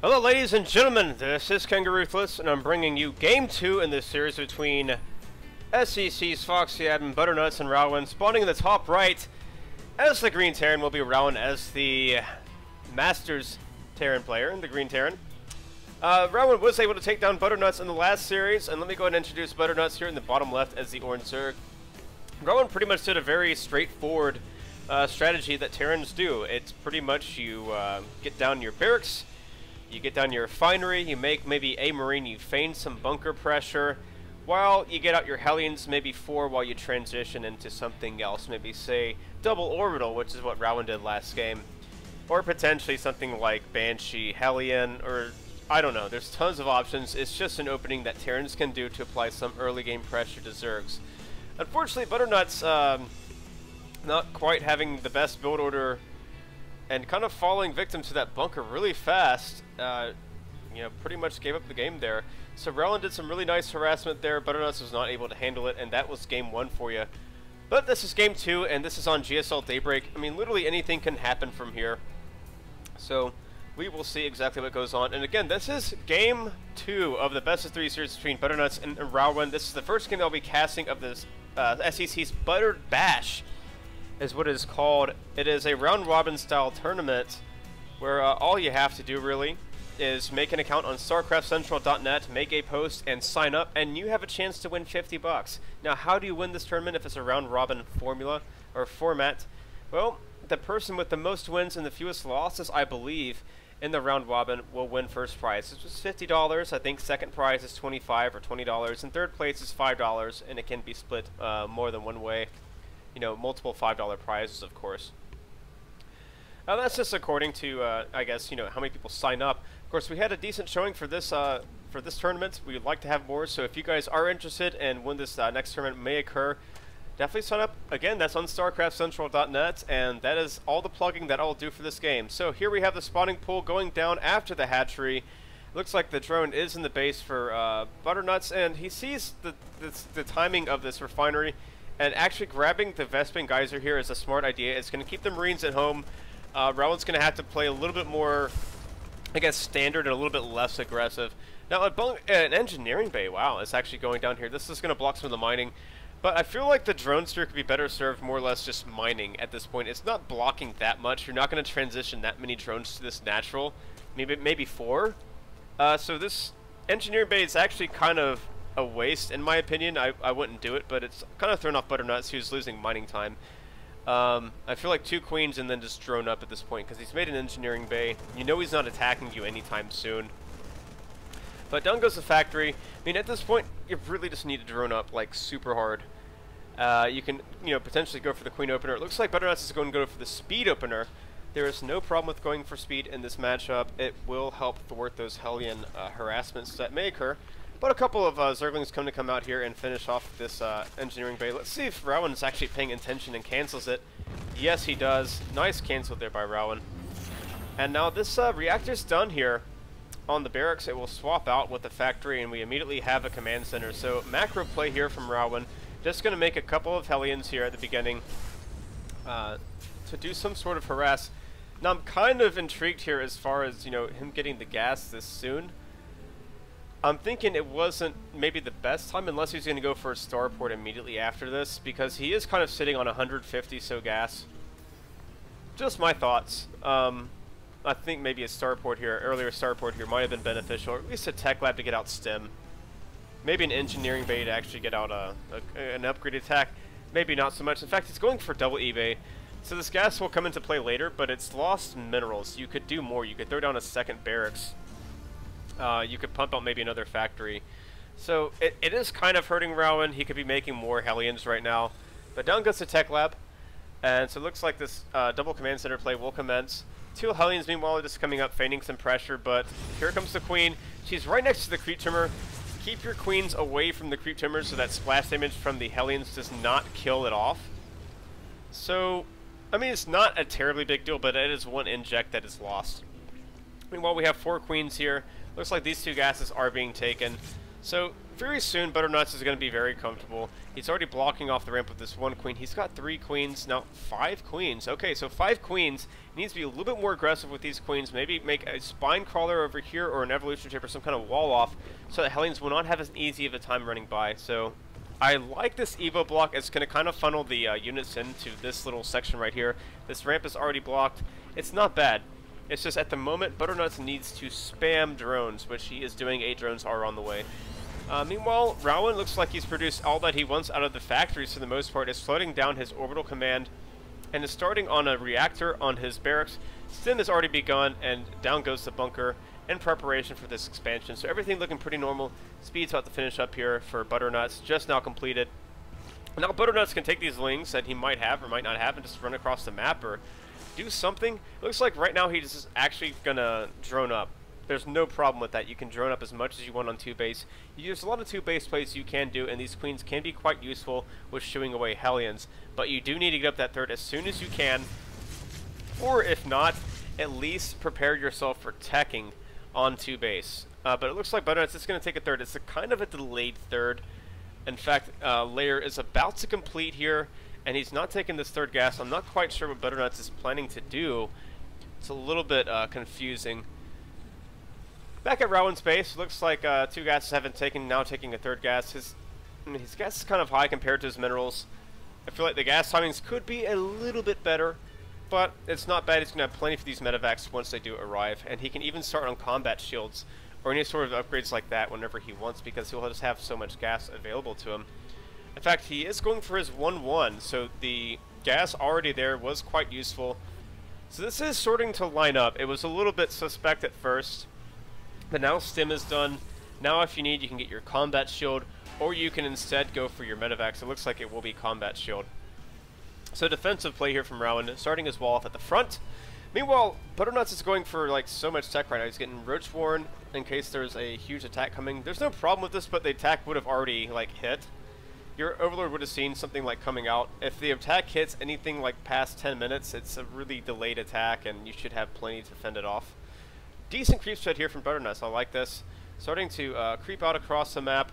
Hello, ladies and gentlemen. This is Kanga Ruthless, and I'm bringing you Game 2 in this series between SCC's Foxy Admin, Butternuts, and Rowrin. Spawning in the top right as the Green Terran will be Rowrin as the Masters Terran player, the Green Terran. Uh, Rowrin was able to take down Butternuts in the last series, and let me go ahead and introduce Butternuts here in the bottom left as the Orange Zerg. Rowrin pretty much did a very straightforward uh, strategy that Terrans do. It's pretty much you uh, get down your barracks, you get down your refinery, you make maybe a marine, you feign some bunker pressure, while you get out your Hellions, maybe four while you transition into something else, maybe say double orbital, which is what Rowrin did last game, or potentially something like Banshee, Hellion, or I don't know. There's tons of options. It's just an opening that Terrans can do to apply some early game pressure to Zergs. Unfortunately, Butternut's um, not quite having the best build order and kind of falling victim to that bunker really fast, uh, you know, pretty much gave up the game there. So Rowrin did some really nice harassment there. Butternuts was not able to handle it, and that was game one for you. But this is game two, and this is on GSL Daybreak. I mean, literally anything can happen from here. So we will see exactly what goes on. And again, this is game two of the best of three series between Butternuts and, and Rowrin. This is the first game I'll be casting of this uh, SCC's Butters Bash is what it is called. It is a round robin style tournament where uh, all you have to do really is make an account on starcraftcentral.net, make a post, and sign up, and you have a chance to win 50 bucks. Now, how do you win this tournament if it's a round robin formula or format? Well, the person with the most wins and the fewest losses, I believe, in the round robin will win first prize. This was $50. I think second prize is 25 or $20, and third place is $5, and it can be split uh, more than one way you know, multiple $5 prizes, of course. Now that's just according to, uh, I guess, you know, how many people sign up. Of course, we had a decent showing for this uh, for this tournament. We would like to have more, so if you guys are interested and when this uh, next tournament may occur, definitely sign up. Again, that's on StarCraftCentral.net, and that is all the plugging that I'll do for this game. So here we have the spawning pool going down after the hatchery. Looks like the drone is in the base for uh, Butternuts, and he sees the, the, the timing of this refinery. And actually grabbing the Vespene Geyser here is a smart idea. It's going to keep the Marines at home. Uh, Rowrin's going to have to play a little bit more, I guess, standard and a little bit less aggressive. Now, an engineering bay, wow, it's actually going down here. This is going to block some of the mining. But I feel like the drone sphere could be better served more or less just mining at this point. It's not blocking that much. You're not going to transition that many drones to this natural. Maybe maybe four. Uh, so this engineering bay is actually kind of a waste, in my opinion. I, I wouldn't do it, but it's kind of thrown off Butternuts, who's losing mining time. Um, I feel like two queens and then just drone up at this point, because he's made an engineering bay. You know he's not attacking you anytime soon. But down goes the factory. I mean, at this point, you really just need to drone up, like, super hard. Uh, you can, you know, potentially go for the queen opener. It looks like Butternuts is going to go for the speed opener. There is no problem with going for speed in this matchup. It will help thwart those Hellion uh, harassments that may occur. But a couple of uh, Zerglings come to come out here and finish off this uh, engineering bay. Let's see if Rowrin is actually paying attention and cancels it. Yes, he does. Nice cancel there by Rowrin. And now this uh, reactor's done here on the barracks. It will swap out with the factory, and we immediately have a command center. So macro play here from Rowrin. Just going to make a couple of Hellions here at the beginning uh, to do some sort of harass. Now I'm kind of intrigued here as far as, you know, him getting the gas this soon. I'm thinking it wasn't maybe the best time unless he's going to go for a starport immediately after this because he is kind of sitting on 150 so gas. Just my thoughts. Um, I think maybe a starport here, earlier starport here might have been beneficial, or at least a tech lab to get out Stim. Maybe an engineering bay to actually get out a, a an upgrade attack. Maybe not so much. In fact, it's going for double eBay. So this gas will come into play later, but it's lost minerals. You could do more. You could throw down a second barracks uh, you could pump out maybe another factory. So it, it is kind of hurting Rowrin. He could be making more Hellions right now. But down goes the Tech Lab. And so it looks like this uh, double command center play will commence. Two Hellions, meanwhile, are just coming up, feigning some pressure. But here comes the Queen. She's right next to the Creep Tumor. Keep your Queens away from the Creep Tumor so that splash damage from the Hellions does not kill it off. So, I mean, it's not a terribly big deal, but it is one inject that is lost. Meanwhile, we have four Queens here. Looks like these two gases are being taken. So very soon, Butternuts is going to be very comfortable. He's already blocking off the ramp with this one queen. He's got three queens. Now, five queens. Okay, so five queens. He needs to be a little bit more aggressive with these queens. Maybe make a spine crawler over here or an evolution chip or some kind of wall off so that Hellions will not have as easy of a time running by. So I like this Evo block. It's going to kind of funnel the uh, units into this little section right here. This ramp is already blocked. It's not bad. It's just at the moment, Butternuts needs to spam drones, which he is doing. Eight drones are on the way. Uh, meanwhile, Rowrin looks like he's produced all that he wants out of the factories for the most part. Is floating down his orbital command and is starting on a reactor on his barracks. Stim has already begun, and down goes the bunker in preparation for this expansion. So everything looking pretty normal. Speed's about to finish up here for Butternuts, just now completed. Now Butternuts can take these lings that he might have or might not have and just run across the map or do something. It looks like right now he's actually to drone up. There's no problem with that. You can drone up as much as you want on two base. There's a lot of two base plays you can do, and these queens can be quite useful with shooing away Hellions. But you do need to get up that third as soon as you can, or if not, at least prepare yourself for teching on two base. Uh, but it looks like Butternuts is going to take a third. It's a kind of a delayed third. In fact, uh, Lair is about to complete here, and he's not taking this third gas. I'm not quite sure what Butternuts is planning to do. It's a little bit uh, confusing. Back at Rowrin's base, looks like uh, two gases have been taken, now taking a third gas. His, his gas is kind of high compared to his minerals. I feel like the gas timings could be a little bit better, but it's not bad. He's going to have plenty for these medivacs once they do arrive, and he can even start on combat shields or any sort of upgrades like that whenever he wants because he'll just have so much gas available to him. In fact, he is going for his 1-1, so the gas already there was quite useful. So this is sorting to line up. It was a little bit suspect at first, but now stim is done. Now if you need, you can get your combat shield, or you can instead go for your medevacs. It looks like it will be combat shield. So defensive play here from Rowrin, starting his wall off at the front. Meanwhile, Butternuts is going for like so much tech right now. He's getting Roach Warren in case there's a huge attack coming. There's no problem with this, but the attack would have already like hit. Your Overlord would have seen something like coming out. If the attack hits anything like past 10 minutes, it's a really delayed attack, and you should have plenty to fend it off. Decent creep spread here from Butternuts. I like this. Starting to uh, creep out across the map.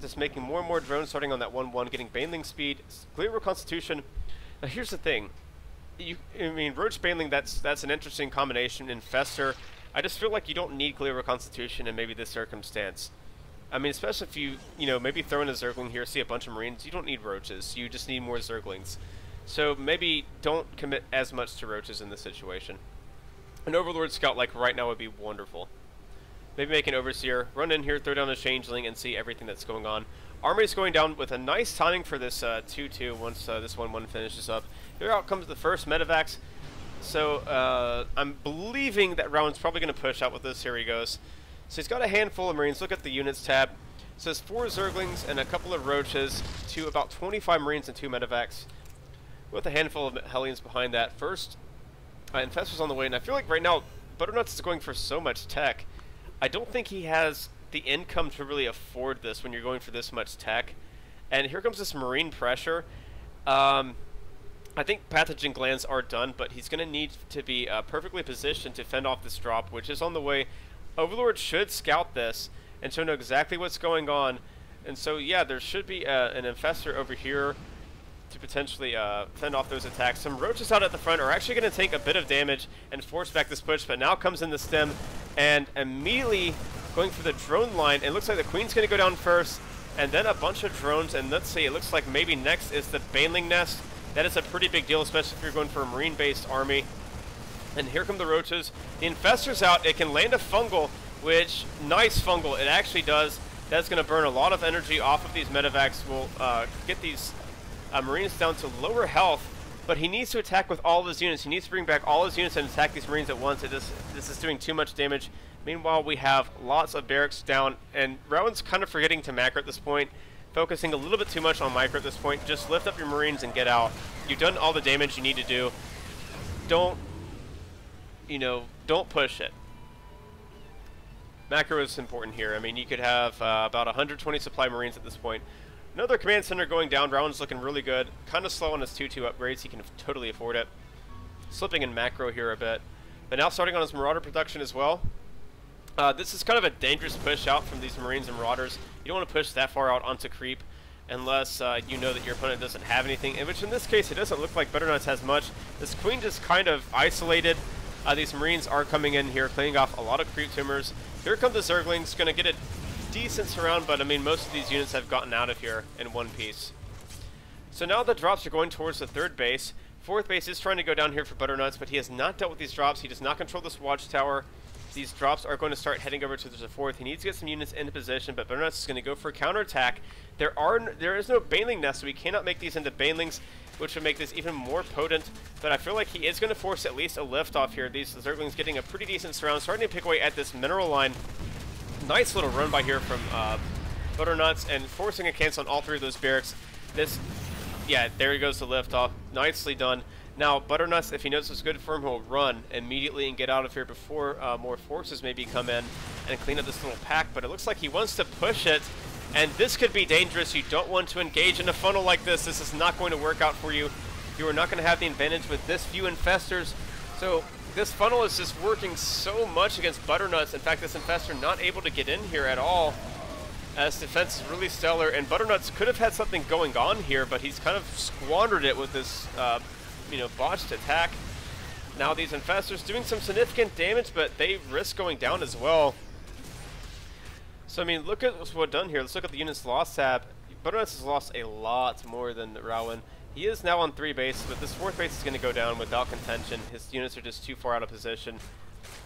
Just making more and more drones starting on that 1-1, getting Baneling speed, glial Reconstitution. Now here's the thing. You, I mean, Roach Baneling, that's that's an interesting combination. Infestor, I just feel like you don't need Glial Reconstitution in maybe this circumstance. I mean, especially if you, you know, maybe throw in a Zergling here, see a bunch of Marines, you don't need Roaches. You just need more Zerglings. So maybe don't commit as much to Roaches in this situation. An Overlord Scout like right now would be wonderful. Maybe make an Overseer, run in here, throw down a Changeling, and see everything that's going on. Army's going down with a nice timing for this 2-2 uh, once uh, this 1-1 finishes up. Here out comes the first Medivacs. So uh, I'm believing that Rowrin's probably going to push out with this. Here he goes. So he's got a handful of Marines. Look at the units tab. It says four Zerglings and a couple of Roaches to about 25 Marines and two Medivacs with a handful of Hellions behind that. First, uh, Infestor's on the way, and I feel like right now Butternuts is going for so much tech. I don't think he has the income to really afford this when you're going for this much tech. And here comes this Marine pressure. Um, I think pathogen glands are done, but he's going to need to be uh, perfectly positioned to fend off this drop, which is on the way. Overlord should scout this and so know exactly what's going on. And so, yeah, there should be uh, an infestor over here to potentially uh, fend off those attacks. Some roaches out at the front are actually going to take a bit of damage and force back this push, but now comes in the stim and immediately going for the drone line. It looks like the queen's going to go down first, and then a bunch of drones, and let's see, it looks like maybe next is the Baneling Nest. That is a pretty big deal, especially if you're going for a marine-based army. And here come the roaches. The infestor's out. It can land a fungal, which, nice fungal. It actually does. That's going to burn a lot of energy off of these medivacs. We'll uh, get these uh, marines down to lower health, but he needs to attack with all of his units. He needs to bring back all his units and attack these marines at once. It is, this is doing too much damage. Meanwhile, we have lots of barracks down, and Rowrin's kind of forgetting to macro at this point focusing a little bit too much on micro at this point. Just lift up your Marines and get out. You've done all the damage you need to do. Don't, you know, don't push it. Macro is important here. I mean, you could have uh, about 120 supply Marines at this point. Another command center going down. Rowrin's looking really good. Kind of slow on his 2-2 upgrades. He can totally afford it. Slipping in macro here a bit. But now starting on his Marauder production as well. Uh, this is kind of a dangerous push out from these Marines and Marauders. You don't want to push that far out onto creep unless uh, you know that your opponent doesn't have anything, in which in this case it doesn't look like Butternuts has much. This Queen just kind of isolated. Uh, these Marines are coming in here, cleaning off a lot of creep tumors. Here come the Zerglings, going to get a decent surround, but I mean most of these units have gotten out of here in one piece. So now the drops are going towards the third base. Fourth base is trying to go down here for Butternuts, but he has not dealt with these drops. He does not control this watchtower. These drops are going to start heading over to the fourth. He needs to get some units into position, but Butternuts is going to go for a counterattack. There are there is no Baneling nest, so we cannot make these into Banelings, which would make this even more potent. But I feel like he is going to force at least a lift off here. These Zerglings getting a pretty decent surround, starting to pick away at this mineral line. Nice little run by here from uh, Butternuts, and forcing a cancel on all three of those barracks. This, yeah, there he goes the lift off. Nicely done. Now, Butternuts, if he knows what's good for him, he'll run immediately and get out of here before uh, more forces maybe come in and clean up this little pack. But it looks like he wants to push it, and this could be dangerous. You don't want to engage in a funnel like this. This is not going to work out for you. You are not going to have the advantage with this few infestors. So this funnel is just working so much against Butternuts. In fact, this infestor not able to get in here at all. As defense is really stellar, and Butternuts could have had something going on here, but he's kind of squandered it with this uh, you know, botched attack. Now these infestors doing some significant damage, but they risk going down as well. So I mean, look at what's done here. Let's look at the units lost tab. Butternuts has lost a lot more than Rowrin. He is now on three bases, but this fourth base is going to go down without contention. His units are just too far out of position.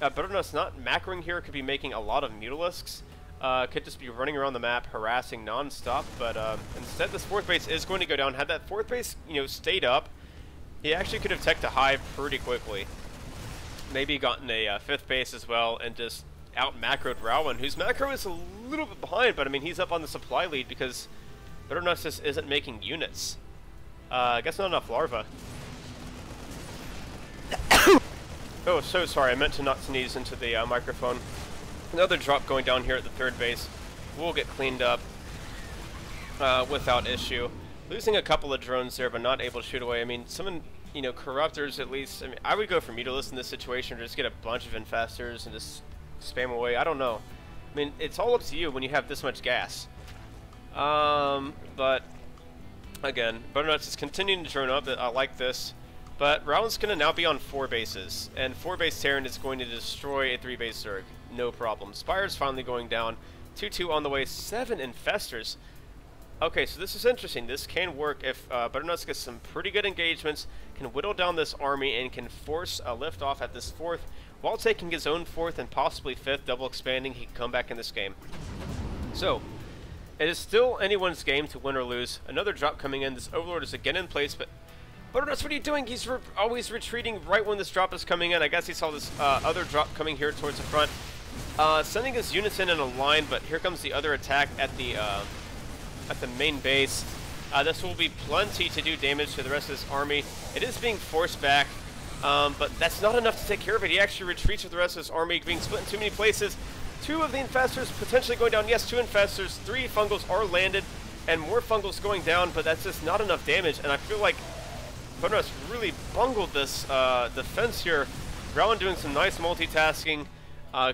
Uh, Butternut's not macroing here, could be making a lot of Mutalisks. Uh, could just be running around the map, harassing non-stop, but uh, instead this fourth base is going to go down. Had that fourth base, you know, stayed up, he actually could have teched a hive pretty quickly. Maybe gotten a uh, fifth base as well and just out macroed Rowrin, whose macro is a little bit behind, but I mean, he's up on the supply lead because Butternuts just isn't making units. Uh, I guess not enough larva. oh, so sorry, I meant to not sneeze into the uh, microphone. Another drop going down here at the third base. We'll get cleaned up uh, without issue. Losing a couple of drones there, but not able to shoot away. I mean, someone you know, corruptors at least. I mean, I would go for Mutalisk in this situation, or just get a bunch of infestors and just spam away. I don't know. I mean, it's all up to you when you have this much gas. Um, but again, Butternuts is continuing to turn up. I like this. But Rowrin's going to now be on four bases, and four base Terran is going to destroy a three base Zerg. No problem. Spire's finally going down. 2-2 on the way. Seven infestors. Okay, so this is interesting. This can work if uh, Butternuts gets some pretty good engagements, can whittle down this army, and can force a lift off at this fourth, while taking his own fourth and possibly fifth, double expanding, he can come back in this game. So, it is still anyone's game to win or lose. Another drop coming in. This Overlord is again in place, but Butternuts, what are you doing? He's re always retreating right when this drop is coming in. I guess he saw this uh, other drop coming here towards the front. Uh, sending his units in in a line, but here comes the other attack at the... Uh, at the main base. Uh, this will be plenty to do damage to the rest of this army. It is being forced back, um, but that's not enough to take care of it. He actually retreats with the rest of his army, being split in too many places. Two of the infestors potentially going down. Yes, two infestors. Three fungals are landed, and more fungals going down, but that's just not enough damage. And I feel like Bonus really bungled this uh, defense here. Rowrin doing some nice multitasking, uh,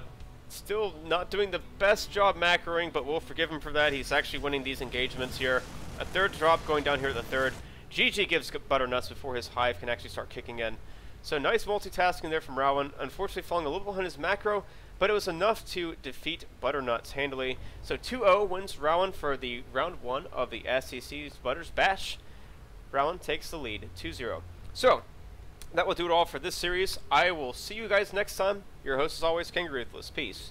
Still not doing the best job macroing, but we'll forgive him for that. He's actually winning these engagements here. A third drop going down here at the third. GG gives Butternuts before his Hive can actually start kicking in. So nice multitasking there from Rowrin. Unfortunately falling a little behind his macro, but it was enough to defeat Butternuts handily. So 2-0 wins Rowrin for the round one of the SCC's Butters Bash. Rowrin takes the lead, 2-0. So, that will do it all for this series. I will see you guys next time. Your host is always Kanga Ruthless. Peace.